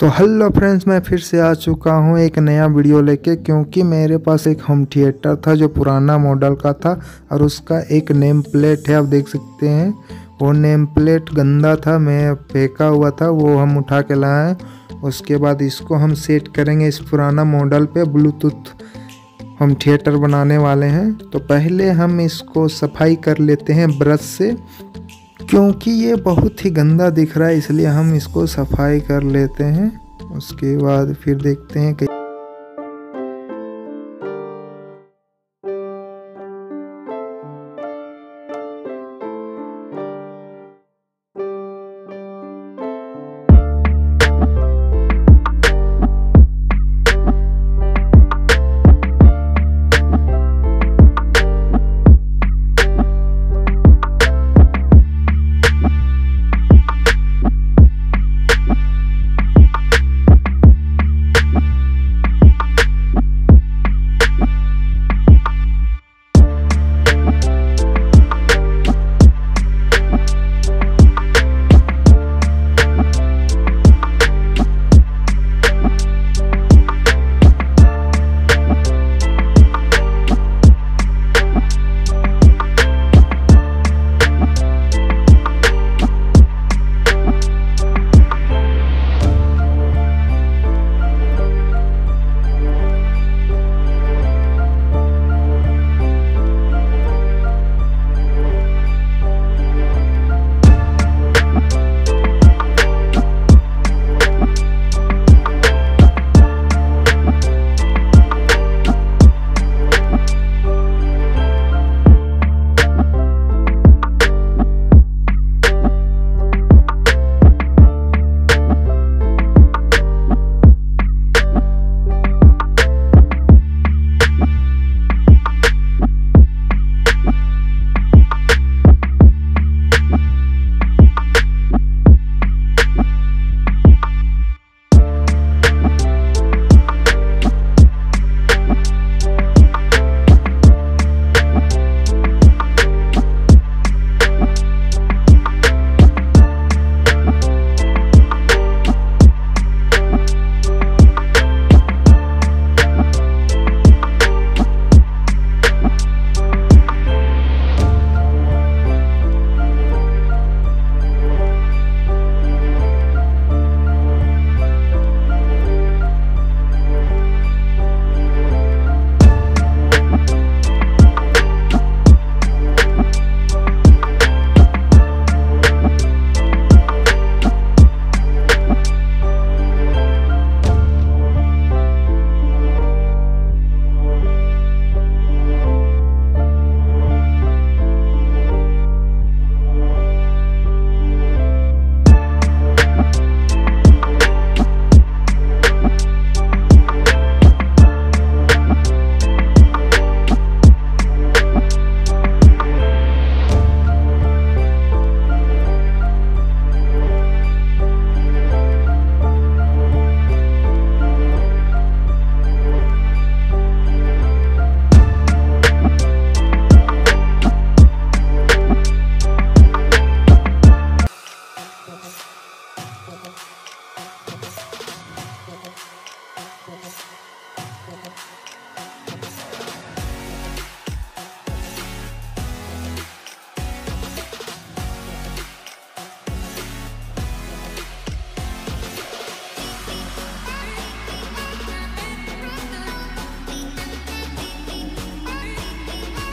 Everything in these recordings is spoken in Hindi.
तो हेलो फ्रेंड्स मैं फिर से आ चुका हूँ एक नया वीडियो लेके, क्योंकि मेरे पास एक होम थिएटर था जो पुराना मॉडल का था और उसका एक नेम प्लेट है, आप देख सकते हैं। वो नेम प्लेट गंदा था, मैं फेंका हुआ था, वो हम उठा के लाए उसके बाद इसको हम सेट करेंगे इस पुराना मॉडल पे ब्लूटूथ हम थिएटर बनाने वाले हैं। तो पहले हम इसको सफ़ाई कर लेते हैं ब्रश से। क्योंकि ये बहुत ही गंदा दिख रहा है, इसलिए हम इसको सफ़ाई कर लेते हैं। उसके बाद फिर देखते हैं कि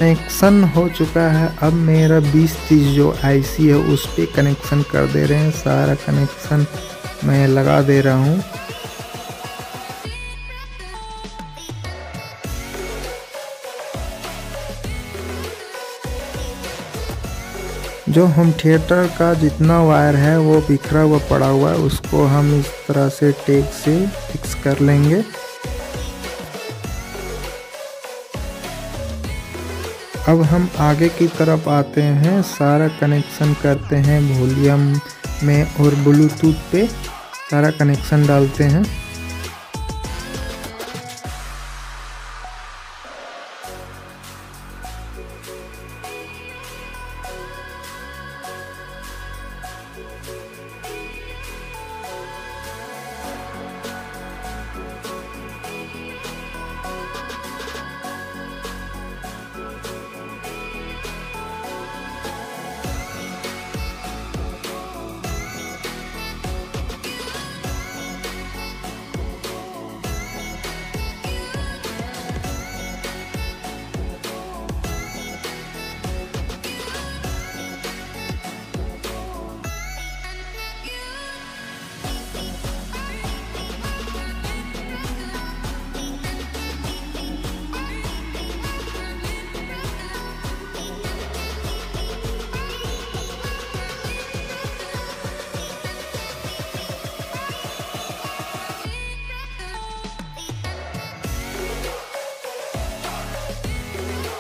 कनेक्शन हो चुका है। अब मेरा 20 तीस जो आईसी है, उस पर कनेक्शन कर दे रहे हैं। सारा कनेक्शन मैं लगा दे रहा हूँ। जो होम थिएटर का जितना वायर है, वो बिखरा हुआ पड़ा हुआ है, उसको हम इस तरह से टेक से फिक्स कर लेंगे। अब हम आगे की तरफ़ आते हैं। सारा कनेक्शन करते हैं वॉल्यूम में और ब्लूटूथ पे सारा कनेक्शन डालते हैं।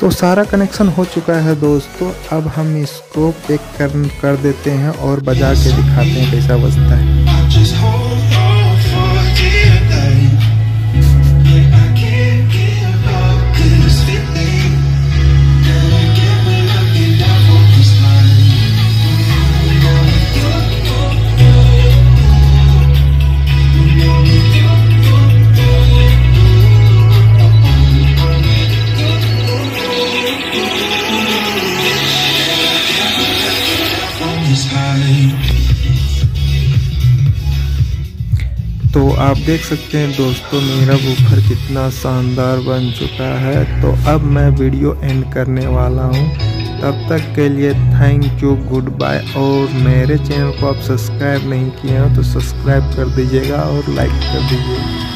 तो सारा कनेक्शन हो चुका है दोस्तों, अब हम इसको पैक कर कर देते हैं और बजा के दिखाते हैं कैसा बजता है। तो आप देख सकते हैं दोस्तों, मेरा बुफर कितना शानदार बन चुका है। तो अब मैं वीडियो एंड करने वाला हूँ। तब तक के लिए थैंक यू गुड बाय और मेरे चैनल को आप सब्सक्राइब नहीं किए हो तो सब्सक्राइब कर दीजिएगा और लाइक कर दीजिएगा।